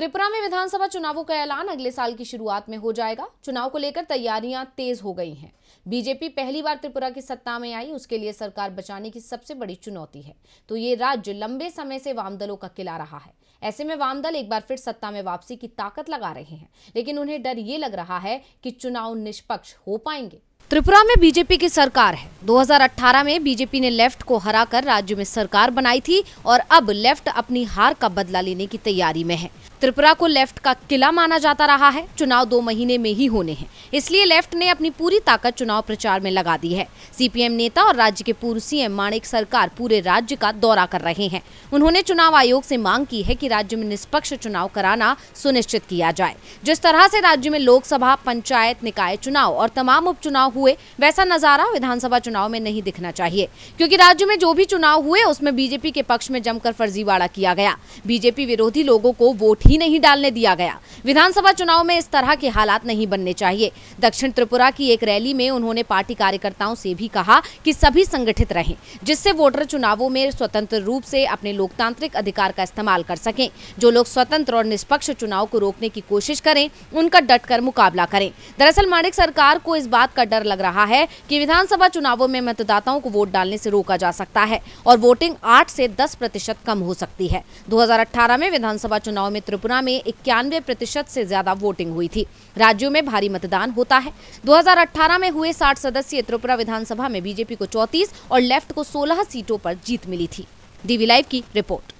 त्रिपुरा में विधानसभा चुनावों का ऐलान अगले साल की शुरुआत में हो जाएगा। चुनाव को लेकर तैयारियाँ तेज हो गई हैं। बीजेपी पहली बार त्रिपुरा की सत्ता में आई, उसके लिए सरकार बचाने की सबसे बड़ी चुनौती है। तो ये राज्य लंबे समय से वाम दलों का किला रहा है। ऐसे में वाम दल एक बार फिर सत्ता में वापसी की ताकत लगा रहे हैं, लेकिन उन्हें डर ये लग रहा है कि चुनाव निष्पक्ष हो पाएँगे। त्रिपुरा में बीजेपी की सरकार है। 2018 में बीजेपी ने लेफ़्ट को हराकर राज्य में सरकार बनाई थी और अब लेफ़्ट अपनी हार का बदला लेने की तैयारी में है। त्रिपुरा को लेफ़्ट का किला माना जाता रहा है। चुनाव दो महीने में ही होने हैं। इसलिए लेफ़्ट ने अपनी पूरी ताकत चुनाव प्रचार में लगा दी है। सीपीएम नेता और राज्य के पूर्व सीएम माणिक सरकार पूरे राज्य का दौरा कर रहे हैं। उन्होंने चुनाव आयोग से मांग की है कि राज्य में निष्पक्ष चुनाव कराना सुनिश्चित किया जाए। जिस तरह से राज्य में लोकसभा, पंचायत, निकाय चुनाव और तमाम उपचुनाव हुए, वैसा नज़ारा विधानसभा चुनाव में नहीं दिखना चाहिए। क्योंकि राज्य में जो भी चुनाव हुए, उसमें बीजेपी के पक्ष में जमकर फर्जीवाड़ा किया गया। बीजेपी विरोधी लोगों को वोट ही नहीं डालने दिया गया। विधानसभा चुनाव में इस तरह के हालात नहीं बनने चाहिए। दक्षिण त्रिपुरा की एक रैली में उन्होंने पार्टी कार्यकर्ताओं से भी कहा कि सभी संगठित रहें, जिससे वोटर चुनावों में स्वतंत्र रूप से अपने लोकतांत्रिक अधिकार का इस्तेमाल कर सकें। जो लोग स्वतंत्र और निष्पक्ष चुनाव को रोकने की कोशिश करें, उनका डटकर मुकाबला करें। दरअसल माणिक सरकार को इस बात का डर लग रहा है कि विधानसभा चुनावों में मतदाताओं को वोट डालने से रोका जा सकता है और वोटिंग आठ से दस प्रतिशत कम हो सकती है। दो हज़ार अठारह में विधानसभा चुनाव में त्रिपुरा में इक्यानवे प्रतिशत से ज़्यादा वोटिंग हुई थी। राज्यों में भारी मतदान होता है। 2018 में हुए 60 सदस्यीय त्रिपुरा विधानसभा में बीजेपी को 34 और लेफ़्ट को 16 सीटों पर जीत मिली थी। डीवी लाइव की रिपोर्ट।